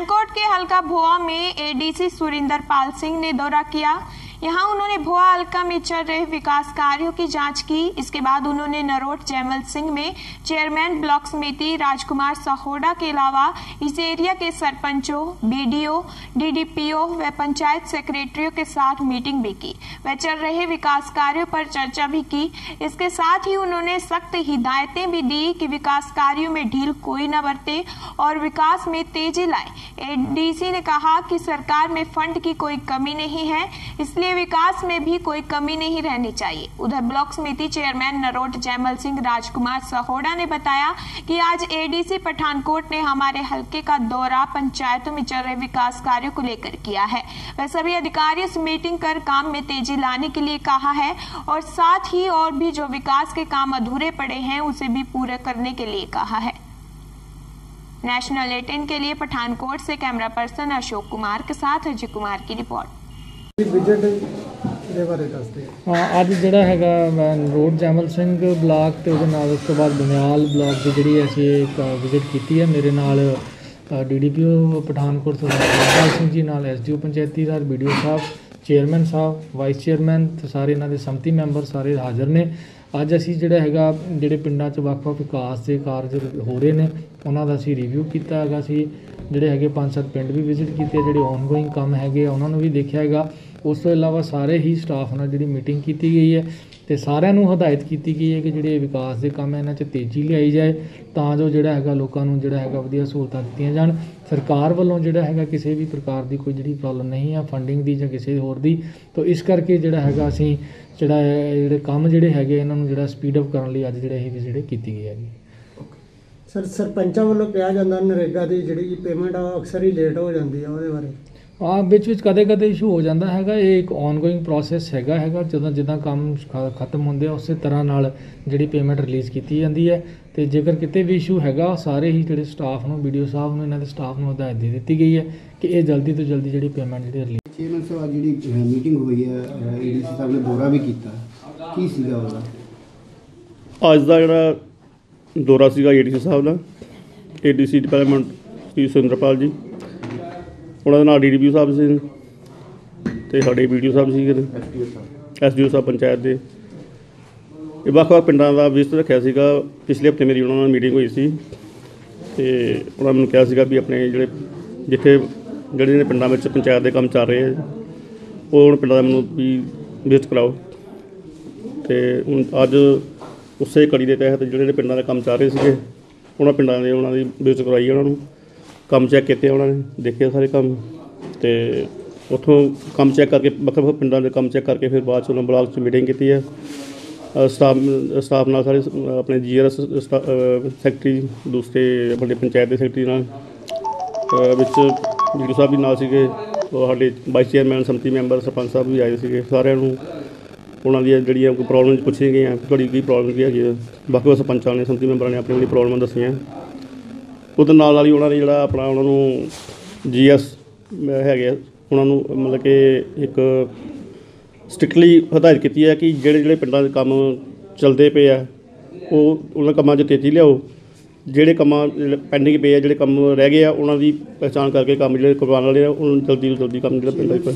पठानकोट के हल्का भोआ में एडीसी सुरिंदर पाल सिंह ने दौरा किया यहाँ उन्होंने भोआ हल्का में चल रहे विकास कार्यों की जाँच की। इसके बाद उन्होंने नरोट जयमल सिंह में, चेयरमैन ब्लॉक समिति राजकुमार सहोडा के अलावा इस एरिया के सरपंचों, बीडीओ, डीडीपीओ व पंचायत सेक्रेटरियों के साथ मीटिंग भी की। व चल रहे विकास कार्यों पर चर्चा भी की। इसके साथ ही उन्होंने सख्त हिदायतें भी दी कि विकास कार्यों में ढील कोई न बरते और विकास में तेज़ी लाए। एडीसी ने कहा कि सरकार में फंड की कोई कमी नहीं है, इसलिए विकास में भी कोई कमी नहीं रहनी चाहिए। उधर ब्लॉक समिति चेयरमैन नरोट जयमल सिंह, राजकुमार सहोडा ने बताया कि आज एडीसी पठानकोट ने हमारे हल्के का दौरा पंचायतों में चल रहे विकास कार्यों को लेकर किया है। वह सभी अधिकारियों से मीटिंग कर काम में तेज़ी लाने के लिए कहा है और साथ ही और भी जो विकास के काम अधूरे पड़े हैं, उसे भी पूरा करने के लिए कहा है। नेशनल एटेन के लिए पठानकोट से कैमरा पर्सन अशोक कुमार के साथ अजय कुमार की रिपोर्ट। ਵਿਜਿਟ ਦੇ ਬਾਰੇ ਦੱਸਦੇ ਹਾਂ, ਅੱਜ ਜਿਹੜਾ ਹੈਗਾ ਮੈਂ ਰੋਡ ਜੈਮਲ ਸਿੰਘ ਬਲਾਕ ਤੇ ਉਹਦੇ ਨਾਲ ਉਸ ਤੋਂ ਬਾਅਦ ਬਨਿਆਲ ਬਲਾਕ ਦੀ ਜਿਹੜੀ ਅਸੀਂ ਇੱਕ ਵਿਜ਼ਿਟ ਕੀਤੀ ਹੈ, ਮੇਰੇ ਨਾਲ ਡੀਡੀਪੀਓ ਪਠਾਨਕੋਟ ਸਰਦਾਰ ਸਿੰਘ ਜੀ, ਨਾਲ ਐਸਡੀਓ ਪੰਚਾਇਤੀ ਰਾਜ ਵੀਡੀਓ ਸਾਹਿਬ, ਚੇਅਰਮੈਨ ਸਾਹਿਬ, ਵਾਈਸ ਚੇਅਰਮੈਨ, ਤੇ ਸਾਰੇ ਇਹਨਾਂ ਦੇ ਸੰਮਤੀ ਮੈਂਬਰ ਸਾਰੇ ਹਾਜ਼ਰ ਨੇ। ਅੱਜ ਅਸੀਂ ਜਿਹੜਾ ਹੈਗਾ, ਜਿਹੜੇ ਪਿੰਡਾਂ 'ਚ ਵੱਖ-ਵੱਖ ਵਿਕਾਸ ਦੇ ਕਾਰਜ ਹੋ ਰਹੇ ਨੇ, ਉਹਨਾਂ ਦਾ ਅਸੀਂ ਰਿਵਿਊ ਕੀਤਾ ਹੈਗਾ ਅਸੀਂ ਜਿਹੜੇ ਹੈਗੇ ਪੰਜ ਸੱਤ ਪਿੰਡ ਵੀ ਵਿਜ਼ਿਟ ਕੀਤੇ ਆ, ਜਿਹੜੇ ਆਨਗੋਇੰਗ ਕੰਮ ਹੈਗੇ ਆ, ਉਹਨਾਂ ਨੂੰ ਵੀ ਦੇਖਿਆ ਹੈਗਾ। ਉਸ ਤੋਂ ਇਲਾਵਾ ਸਾਰੇ ਹੀ ਸਟਾਫ ਨਾਲ ਜਿਹੜੀ ਮੀਟਿੰਗ ਕੀਤੀ ਗਈ ਹੈ ਤੇ ਸਾਰਿਆਂ ਨੂੰ ਹਦਾਇਤ ਕੀਤੀ ਗਈ ਹੈ ਕਿ ਜਿਹੜੇ ਵਿਕਾਸ ਦੇ ਕੰਮ ਹੈ ਇਹਨਾਂ 'ਚ ਤੇਜ਼ੀ ਲਿਆਈ ਜਾਏ ਤਾਂ ਜੋ ਜਿਹੜਾ ਹੈਗਾ ਲੋਕਾਂ ਨੂੰ ਜਿਹੜਾ ਹੈਗਾ ਵਧੀਆ ਸਹੂਲਤਾਂ ਦਿੱਤੀਆਂ ਜਾਣ। ਸਰਕਾਰ ਵੱਲੋਂ ਜਿਹੜਾ ਹੈਗਾ ਕਿਸੇ ਵੀ ਪ੍ਰਕਾਰ ਦੀ ਕੋਈ ਜਿਹੜੀ ਪ੍ਰੋਬਲਮ ਨਹੀਂ ਆ ਫੰਡਿੰਗ ਦੀ ਜਾਂ ਕਿਸੇ ਹੋਰ ਦੀ ਤਾਂ ਇਸ ਕਰਕੇ ਜਿਹੜਾ ਹੈਗਾ ਅਸੀਂ ਜਿਹੜਾ ਜਿਹੜੇ ਕੰਮ ਜਿਹੜੇ ਹੈਗੇ ਇਹਨਾਂ ਨੂੰ ਜਿਹੜਾ ਸਪੀਡ ਅਪ ਕਰਨ ਲਈ ਅੱਜ ਜਿਹੜੇ ਇਹ ਜਿਹੜੇ ਕੀਤੀ ਗਈ ਹੈਗੀ। ਸਰ ਸਰਪੰਚਾਂ ਵੱਲੋਂ ਕਿਹਾ ਜਾਂਦਾ ਨਰੇਗਾ ਦੀ ਜਿਹੜੀ ਪੇਮੈਂਟ ਆ ਉਹ ਅਕਸਰ ਹੀ ਲੇਟ ਹੋ ਜਾਂਦੀ ਆ ਉਹਦੇ ਬਾਰੇ। ਹਾਂ ਵਿੱਚ ਵਿੱਚ ਕਦੇ ਕਦੇ ਇਸ਼ੂ ਹੋ ਜਾਂਦਾ ਹੈਗਾ। ਇਹ ਇੱਕ ਆਨਗੋਇੰਗ ਪ੍ਰੋਸੈਸ ਹੈਗਾ ਹੈਗਾ। ਜਦੋਂ ਜਿੱਦਾਂ ਕੰਮ ਖ- ਖਤਮ ਹੁੰਦੇ ਆ ਉਸੇ ਤਰ੍ਹਾਂ ਨਾਲ ਜਿਹੜੀ ਪੇਮੈਂਟ ਰਿਲੀਜ਼ ਕੀਤੀ ਜਾਂਦੀ ਹੈ। ਤੇ ਜੇਕਰ ਕਿਤੇ ਵੀ ਇਸ਼ੂ ਹੈਗਾ ਸਾਰੇ ਹੀ ਜਿਹੜੇ ਸਟਾਫ ਨੂੰ ਵੀਡੀਓ ਸਾਹਿਬ ਨੂੰ ਇਹਨਾਂ ਦੇ ਸਟਾਫ ਨੂੰ ਹਦਾਇਤ ਦੇ ਦਿੱਤੀ ਗਈ ਹੈ ਕਿ ਇਹ ਜਲਦੀ ਤੋਂ ਜਲਦੀ ਜਿਹੜੀ ਪੇਮੈਂਟ ਜਿਹੜੀ ਰਿਲੀਜ਼ ਚੇਅਰਮੈਨ ਸਾਹਿਬ ਅੱਜ ਜਿਹੜੀ ਮੀਟਿੰਗ ਹੋਈ ਹੈ ਏਡੀਸੀ ਸਾਹਿਬ ਨੇ ਦੌਰਾ ਵੀ ਕੀਤਾ। ਕੀ ਸੀਗਾ ਉਹਦਾ? ਅੱਜ ਦਾ ਜਿਹੜਾ ਦੌਰਾ ਸੀਗਾ ਏਡੀਸੀ ਸਾਹਿਬ ਦਾ। ADC department Shri Surinderpal ji. ਉਹਨਾਂ ਦੇ ਨਾਲ ਡੀਡੀਪੀ ਸਾਹਿਬ ਸੀ। ਤੇ ਸਾਡੇ ਵੀਡੀਓ ਸਾਹਿਬ ਸੀਗੇ ਐਸਡੀਓ ਸਾਹਿਬ। ਪੰਚਾਇਤ ਦੇ। ਇਹ ਵੱਖ ਵੱਖ ਪਿੰਡਾਂ ਦਾ ਵਿਜ਼ਟ ਰੱਖਿਆ ਸੀਗਾ। ਪਿਛਲੇ ਹਫ਼ਤੇ ਮੇਰੀ ਉਹਨਾਂ ਨਾਲ ਮੀਟਿੰਗ ਹੋਈ ਸੀ। ਤੇ ਉਹਨਾਂ ਮੈਨੂੰ ਕਿਹਾ ਸੀਗਾ ਵੀ ਆਪਣੇ ਜਿਹੜੇ ਜਿੱਥੇ ਜਿਹੜੇ ਨੇ ਪਿੰਡਾਂ ਵਿੱਚ ਪੰਚਾਇਤ ਦੇ ਕੰਮ ਚੱਲ ਰਹੇ ਆ ਉਹ ਹੁਣ ਪਿੰਡਾਂ ਦਾ ਮੈਨੂੰ ਵੀ ਵਿਜ਼ਟ ਕਰਾਓ। ਤੇ ਹੁਣ ਅੱਜ ਉਸੇ ਕੜੀ ਦੇ ਤਹਿਤ ਜਿਹੜੇ ਜਿਹੜੇ ਪਿੰਡਾਂ ਦੇ ਕੰਮ ਚੱਲ ਰਹੇ ਸੀਗੇ ਉਹਨਾਂ ਪਿੰਡਾਂ ਦੇ ਉਹਨਾਂ ਦੀ ਵਿਜਿਟ ਕਰਵਾਈ ਉਹਨਾਂ ਨੂੰ। ਕੰਮ ਚੈੱਕ ਕੀਤੇ ਉਹਨਾਂ ਨੇ ਦੇਖੇ ਸਾਰੇ ਕੰਮ ਤੇ ਉੱਥੋਂ ਕੰਮ ਚੈੱਕ ਕਰਕੇ ਵੱਖ ਵੱਖ ਪਿੰਡਾਂ ਦੇ ਕੰਮ ਚੈੱਕ ਕਰਕੇ ਫਿਰ ਬਾਅਦ 'ਚ ਉਹਨਾਂ ਬਲਾਕ 'ਚ ਮੀਟਿੰਗ ਕੀਤੀ ਹੈ ਸਟਾਫ ਸਟਾਫ ਨਾਲ ਸਾਰੇ ਸ- ਆਪਣੇ ਜੀਆਰਐਸ ਸੈਕਟਰੀ ਦੂਸਰੇ ਆਪਣੇ ਪੰਚਾਇਤ ਦੇ ਸੈਕਟਰੀ ਨਾਲ ਅ, ਵਿੱਚ ਵੀਡੀਓ ਸਾਹਿਬ ਵੀ ਨਾਲ ਸੀਗੇ ਉਹ ਸਾਡੇ ਵਾਈਸ ਚੇਅਰਮੈਨ ਸਮਿਤੀ ਮੈਂਬਰ ਸਰਪੰਚ ਸਾਹਿਬ ਵੀ ਆਏ ਸੀਗੇ ਸਾਰਿਆਂ ਨੂੰ ਉਹਨਾਂ ਦੀਆਂ ਜਿਹੜੀਆਂ ਕੋਈ ਪ੍ਰੋਬਲਮ ਪੁੱਛੀਆਂ ਗਈਆਂ ਤੁਹਾਡੀ ਕੀ ਪ੍ਰੋਬਲਮ ਕੀ ਹੈਗੀ ਹੈ ਬਾਕੀ ਉਹ ਸਰਪੰਚਾਂ ਨੇ ਸੰਮਤੀ ਮੈਂਬਰਾਂ ਨੇ ਆਪਣੀ ਆਪਣੀ ਪ੍ਰੋਬਲਮਾਂ ਦੱਸੀਆਂ। ਉਹਦੇ ਨਾਲ ਨਾਲ ਹੀ ਉਹਨਾਂ ਨੇ ਜਿਹੜਾ ਆਪਣਾ ਉਹਨਾਂ ਨੂੰ ਜੀਐਸ ਹੈਗੇ ਆ, ਉਹਨਾਂ ਨੂੰ ਮਤਲਬ ਕਿ ਇੱਕ ਸਟ੍ਰਿਕਟਲੀ ਹਦਾਇਤ ਕੀਤੀ ਹੈ ਕਿ ਜਿਹੜੇ ਜਿਹੜੇ ਪਿੰਡਾਂ ਦੇ ਕੰਮ ਚੱਲਦੇ ਪਏ ਆ ਉਹ ਉਹਨਾਂ ਕੰਮਾਂ 'ਚ ਤੇਜ਼ੀ ਲਿਆਓ। ਜਿਹੜੇ ਕੰਮਾਂ ਪੈਂਡਿੰਗ ਪਏ ਆ ਜਿਹੜੇ ਕੰਮ ਰਹਿ ਗਏ ਆ ਉਹਨਾਂ ਦੀ ਪਛਾਣ ਕਰਕੇ ਕੰਮ ਜਿਹੜੇ ਕਰਵਾਉਣ ਵਾਲੇ ਆ ਉਹਨਾਂ ਨੂੰ ਜਲਦੀ ਤੋਂ ਜਲਦੀ ਕੰਮ ਜਿਹੜਾ ਪਿੰਡਾਂ 'ਚ